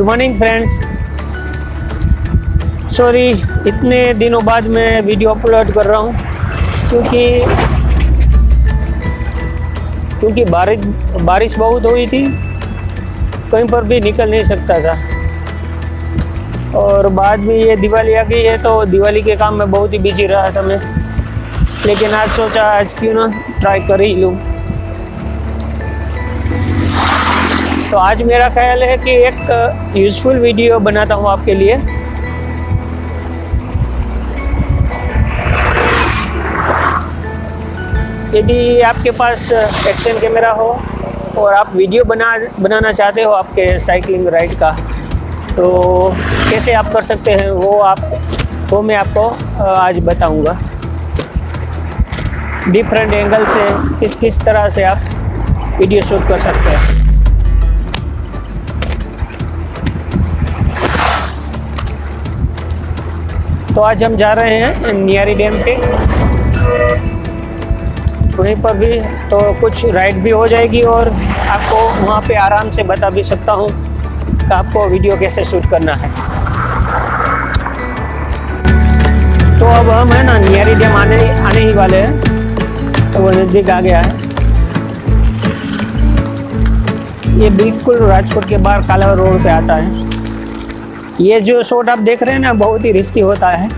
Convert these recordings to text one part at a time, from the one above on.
Good morning friends sorry इतने दिनों बाद मैं वीडियो अपलोड कर रहा हूँ, क्योंकि क्योंकि बारिश बारिश बहुत हुई थी, कहीं पर भी निकल नहीं सकता था। और बाद में ये दिवाली आ गई है तो दिवाली के काम में बहुत ही बिज़ी रहा था मैं। लेकिन आज सोचा, आज क्यों ना ट्राई कर ही लूँ। तो आज मेरा ख्याल है कि एक यूज़फुल वीडियो बनाता हूँ आपके लिए। यदि आपके पास एक्शन कैमरा हो और आप वीडियो बना, बनाना चाहते हो आपके साइकिलिंग राइड का तो कैसे आप कर सकते हैं वो आप, वो मैं आपको आज बताऊँगा। डिफरेंट एंगल से किस किस तरह से आप वीडियो शूट कर सकते हैं। तो आज हम जा रहे हैं नियारी डैम पे। वहीं पर भी तो कुछ राइड भी हो जाएगी और आपको वहाँ पे आराम से बता भी सकता हूँ कि आपको वीडियो कैसे शूट करना है। तो अब हम है ना नियारी डैम आने आने ही वाले हैं। तो वो नज़दीक आ गया है। ये बिल्कुल राजकोट के बाहर काला रोड पे आता है। ये जो शॉट आप देख रहे हैं ना, बहुत ही रिस्की होता है,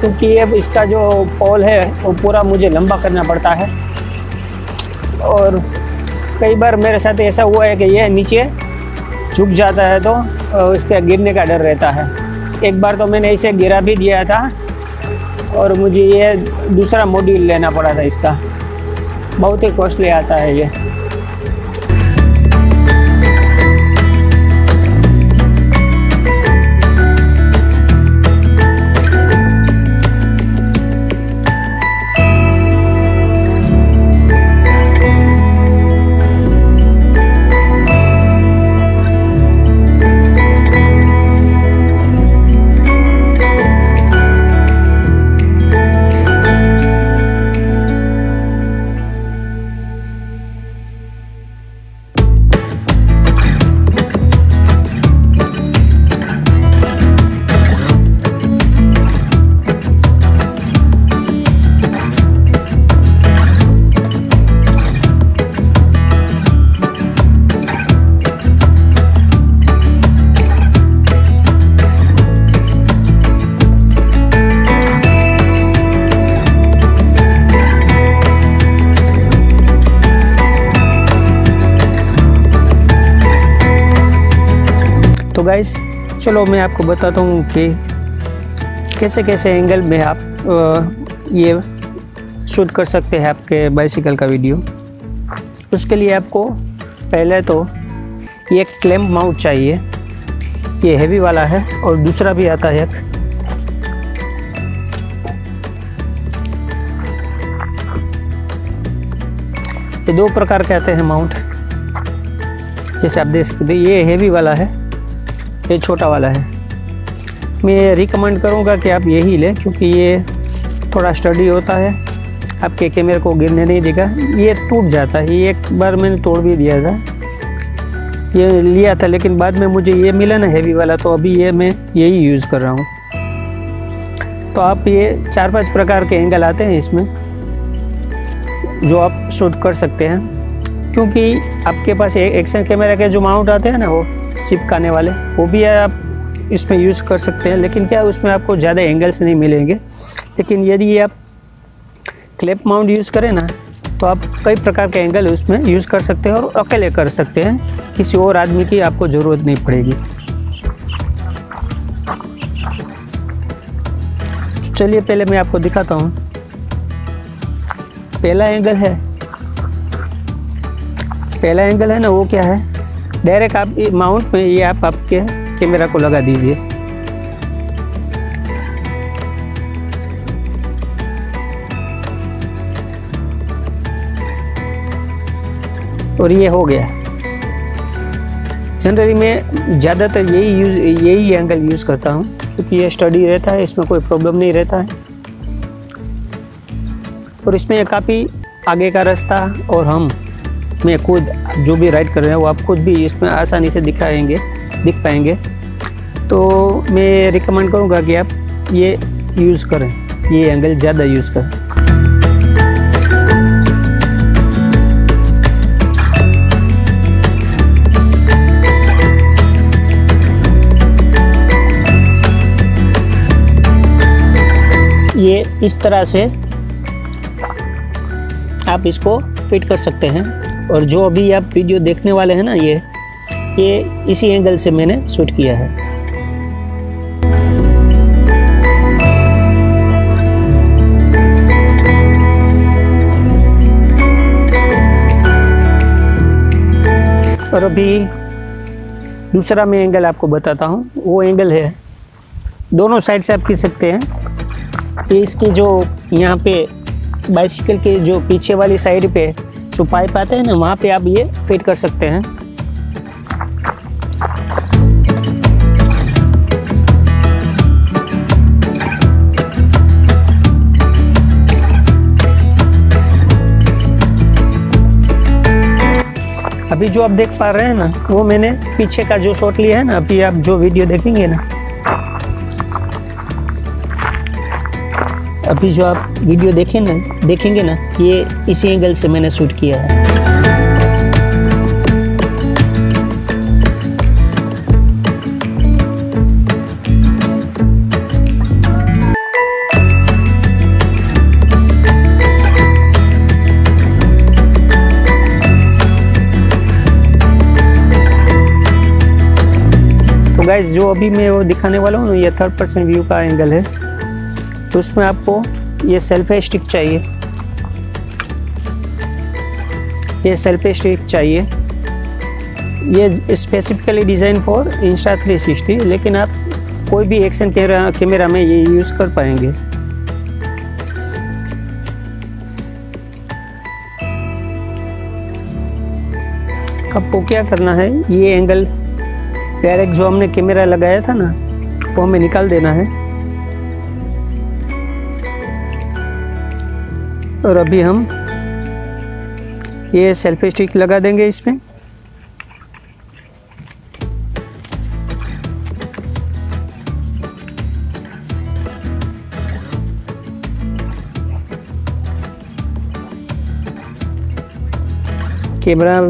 क्योंकि ये इसका जो पोल है, वो पूरा मुझे लंबा करना पड़ता है। और कई बार मेरे साथ ऐसा हुआ है कि ये नीचे झुक जाता है तो इसके गिरने का डर रहता है। एक बार तो मैंने इसे गिरा भी दिया था, और मुझे ये दूसरा मॉड्यूल लेना पड़ा था इसका। बहुत ही कॉस्टली आता है ये। गाइस चलो मैं आपको बताता हूँ कि कैसे कैसे एंगल में आप ये शूट कर सकते हैं आपके बाइसिकल का वीडियो उसके लिए आपको पहले तो ये क्लैम्प माउंट चाहिए। ये हैवी वाला है और दूसरा भी आता है एक। ये दो प्रकार के आते हैं माउंट जैसे आप देख सकते ये हैवी वाला है। ये छोटा वाला है। मैं रिकमेंड करूँगा कि आप यही लें, क्योंकि ये थोड़ा स्टडी होता है। आपके कैमरे को गिरने नहीं देगा। ये टूट जाता है। ये एक बार मैंने तोड़ भी दिया था। ये लिया था, लेकिन बाद में मुझे ये मिला ना हैवी वाला तो अभी ये मैं यही यूज़ कर रहा हूँ। तो आप ये चार पाँच प्रकार के एंगल आते हैं इसमें, जो आप शूट कर सकते हैं। क्योंकि आपके पास एक्शन कैमरा के जो माउंट आते हैं ना, वो चिपकाने वाले, वो भी आप इसमें यूज़ कर सकते हैं, लेकिन क्या उसमें आपको ज़्यादा एंगल्स नहीं मिलेंगे? लेकिन यदि आप क्लिप माउंट यूज़ करें ना तो आप कई प्रकार के एंगल उसमें यूज़ कर सकते हैं और अकेले कर सकते हैं। किसी और आदमी की आपको ज़रूरत नहीं पड़ेगी। चलिए पहले मैं आपको दिखाता हूँ। पहला एंगल है। पहला एंगल है ना, वो क्या है? डायरेक्ट आप माउंट में ये आप, आपके कैमरा को लगा दीजिए। और ये हो गया। जनरली मैं ज़्यादातर यही यूज़ यही एंगल यूज़ करता हूँ। क्योंकि ये स्टडी रहता है, इसमें कोई प्रॉब्लम नहीं रहता है। और इसमें काफ़ी आगे का रास्ता और हम मैं खुद जो भी राइड कर रहे हैं, वो आप खुद भी इसमें आसानी से दिखाएँगे, दिख पाएँगे। तो मैं रिकमेंड करूँगा कि आप ये यूज़ करें। ये एंगल ज़्यादा यूज़ करें। ये इस तरह से आप इसको फिट कर सकते हैं। और जो अभी आप वीडियो देखने वाले हैं ना, ये ये इसी एंगल से मैंने शूट किया है। और अभी दूसरा मैं एंगल आपको बताता हूँ। वो एंगल है, दोनों साइड से आप खींच सकते हैं। ये इसकी जो यहाँ पे बाइसिकल के जो पीछे वाली साइड पे जो पाइप आते हैं ना, वहाँ पे आप ये फिट कर सकते हैं। अभी जो आप देख पा रहे हैं ना, वो मैंने पीछे का जो शॉट लिया है ना, अभी आप जो वीडियो देखेंगे ना अभी जो आप वीडियो देखें ना, देखेंगे ना, ये इसी एंगल से मैंने शूट किया है। तो गाइज़ जो अभी मैं वो दिखाने वाला हूँ, ये थर्ड पर्सन व्यू का एंगल है। तो उसमें आपको ये सेल्फी स्टिक चाहिए। ये सेल्फी स्टिक चाहिए। ये स्पेसिफिकली डिज़ाइन फॉर इंस्टा 360 लेकिन आप कोई भी एक्शन कैमरा कैमरा में ये यूज़ कर पाएँगे। आपको क्या करना है? ये एंगल डायरेक्ट जो हमने कैमरा लगाया था ना, वो हमें निकाल देना है। और अभी हम ये सेल्फी स्टिक लगा देंगे इसमें। कैमरा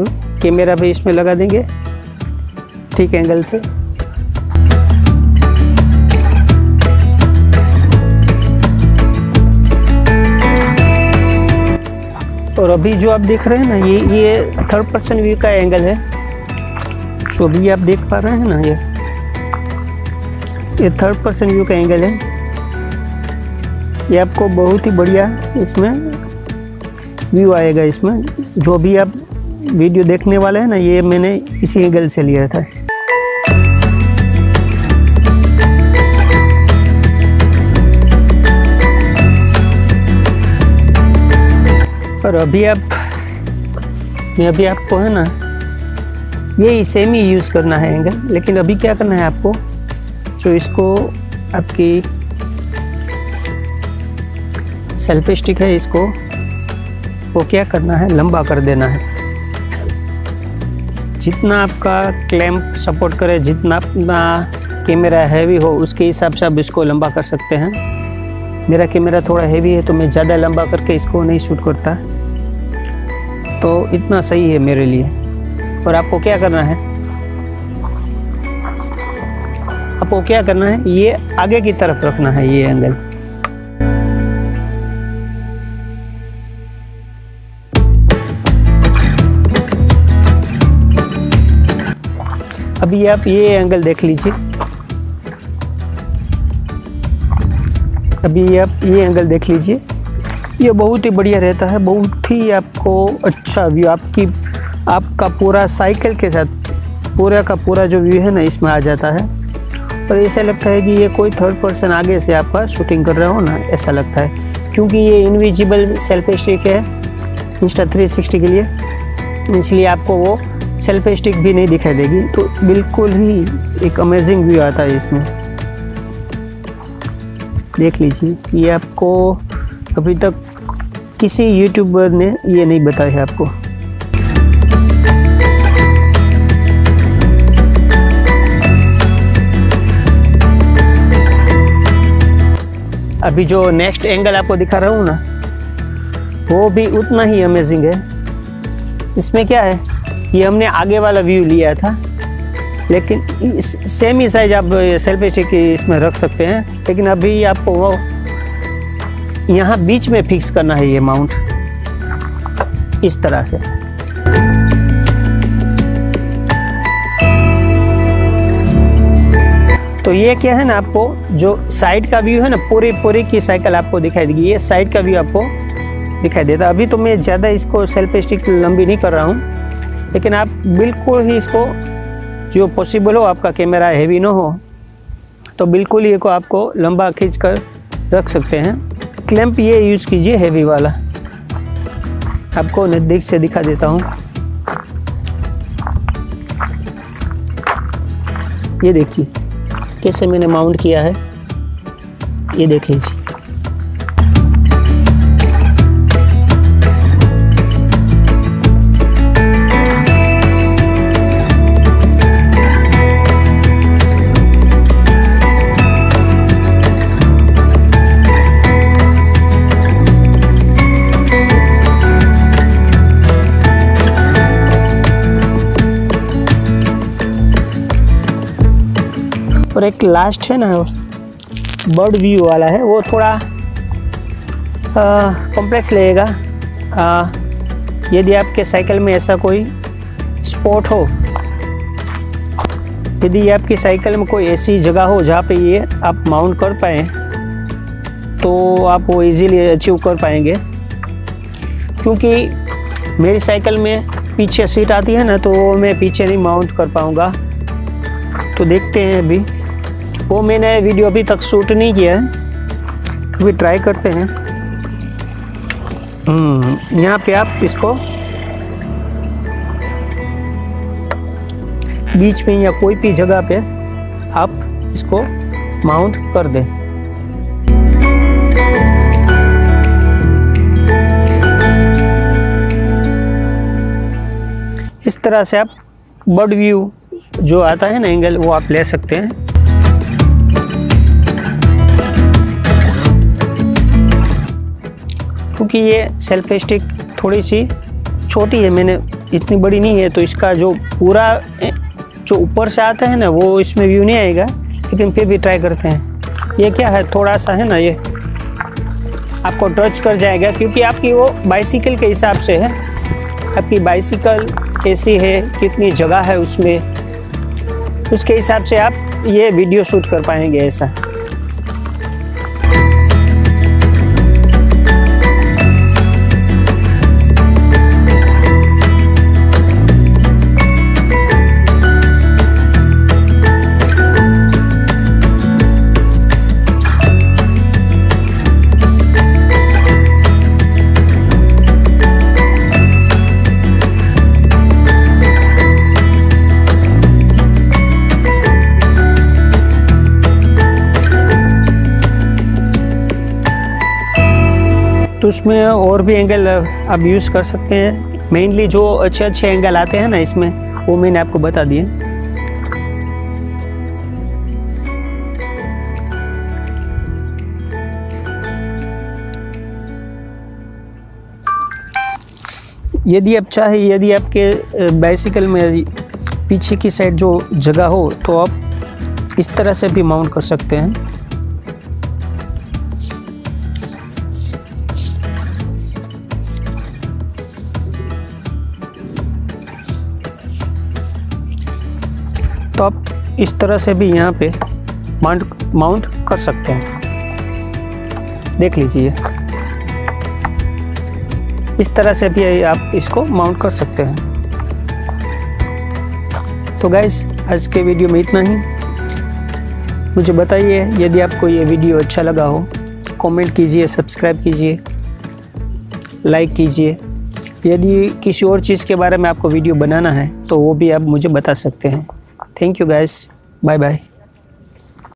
कैमरा भी इसमें लगा देंगे, ठीक एंगल से। और अभी जो आप देख रहे हैं ना, ये ये थर्ड पर्सन व्यू का एंगल है। जो अभी आप देख पा रहे हैं ना, ये ये थर्ड पर्सन व्यू का एंगल है। ये आपको बहुत ही बढ़िया इसमें व्यू आएगा इसमें। जो भी आप वीडियो देखने वाले हैं ना, ये मैंने इसी एंगल से लिया था। और अभी आप मैं अभी आपको है ना ये सेम ही यूज़ करना है एंगल लेकिन अभी क्या करना है आपको? जो इसको आपकी सेल्फी स्टिक है इसको, वो क्या करना है? लंबा कर देना है। जितना आपका क्लैम्प सपोर्ट करे, जितना अपना कैमरा हैवी हो, उसके हिसाब से आप इसको लंबा कर सकते हैं। मेरा कैमरा थोड़ा हैवी है तो मैं ज़्यादा लंबा करके इसको नहीं शूट करता। तो इतना सही है मेरे लिए। और आपको क्या करना है? आपको क्या करना है? ये आगे की तरफ़ रखना है, ये एंगल अभी आप ये एंगल देख लीजिए। अभी आप ये एंगल देख लीजिए। ये बहुत ही बढ़िया रहता है, बहुत ही आपको अच्छा व्यू आपकी, आपका पूरा साइकिल के साथ, पूरा का पूरा जो व्यू है ना, इसमें आ जाता है। और ऐसा लगता है कि ये कोई थर्ड पर्सन आगे से आपका शूटिंग कर रहा हो ना, ऐसा लगता है। क्योंकि ये इनविजिबल सेल्फी स्टिक है इंस्टा 360 के लिए। इसलिए आपको वो सेल्फी स्टिक भी नहीं दिखाई देगी। तो बिल्कुल ही एक अमेजिंग व्यू आता है इसमें। देख लीजिए कि आपको अभी तक किसी यूट्यूबर ने ये नहीं बताया आपको। अभी जो नेक्स्ट एंगल आपको दिखा रहा हूँ ना, वो भी उतना ही अमेजिंग है। इसमें क्या है? ये हमने आगे वाला व्यू लिया था। लेकिन सेम ही साइज़ आप सेल्फ स्टिक इसमें रख सकते हैं। लेकिन अभी आपको यहाँ बीच में फिक्स करना है ये माउंट इस तरह से। तो ये क्या है ना आपको, जो साइड का व्यू है ना, पूरी पूरी की साइकिल आपको दिखाई देगी। ये साइड का व्यू आपको दिखाई देता अभी तो मैं ज़्यादा इसको सेल्फ स्टिक लंबी नहीं कर रहा हूँ। लेकिन आप बिल्कुल ही इसको जो पॉसिबल हो, आपका कैमरा हैवी ना हो तो बिल्कुल ये को आपको लंबा खींच कर रख सकते हैं। क्लैंप ये यूज़ कीजिए हैवी वाला। आपको नज़दीक से दिखा देता हूँ। ये देखिए, कैसे मैंने माउंट किया है, ये देख लीजिए। और एक लास्ट है ना बर्ड व्यू वाला है, वो थोड़ा कॉम्प्लेक्स लगेगा। यदि आपके साइकिल में ऐसा कोई स्पॉट हो, यदि आपकी साइकिल में कोई ऐसी जगह हो जहाँ पे ये आप माउंट कर पाए तो आप वो इजीली अचीव कर पाएँगे। क्योंकि मेरी साइकिल में पीछे सीट आती है ना तो मैं पीछे नहीं माउंट कर पाऊँगा। तो देखते हैं अभी। वो मैंने वीडियो अभी तक शूट नहीं किया है। अभी ट्राई करते हैं। हम्म, यहाँ पे आप इसको बीच में या कोई भी जगह पे आप इसको माउंट कर दें। इस तरह से आप बर्ड व्यू जो आता है ना एंगल वो आप ले सकते हैं। क्योंकि ये सेल्फ स्टिक थोड़ी सी छोटी है, मैंने इतनी बड़ी नहीं है तो इसका जो पूरा, जो ऊपर से आता है ना, वो इसमें व्यू नहीं आएगा, लेकिन फिर भी ट्राई करते हैं। ये क्या है? थोड़ा सा है ना ये? आपको टच कर जाएगा, क्योंकि आपकी वो बाइसिकल के हिसाब से है। आपकी बाइसिकल कैसी है? कितनी जगह है उसमें? उसके हिसाब से आप ये वीडियो शूट कर पाएँगे ऐसा। तो उसमें और भी एंगल आप यूज़ कर सकते हैं। मेनली जो अच्छे अच्छे एंगल आते हैं ना इसमें, वो मैंने आपको बता दिए। यदि आप चाहे, यदि आपके बाइसिकल में पीछे की साइड जो जगह हो तो आप इस तरह से भी माउंट कर सकते हैं। इस तरह से भी यहाँ पे माउंट माउंट कर सकते हैं। देख लीजिए। इस तरह से भी आप इसको माउंट कर सकते हैं। तो गाइस आज के वीडियो में इतना ही। मुझे बताइए, यदि आपको ये वीडियो अच्छा लगा हो कमेंट कीजिए सब्सक्राइब कीजिए लाइक कीजिए। यदि किसी और चीज़ के बारे में आपको वीडियो बनाना है तो वो भी आप मुझे बता सकते हैं। Thank you guys. Bye bye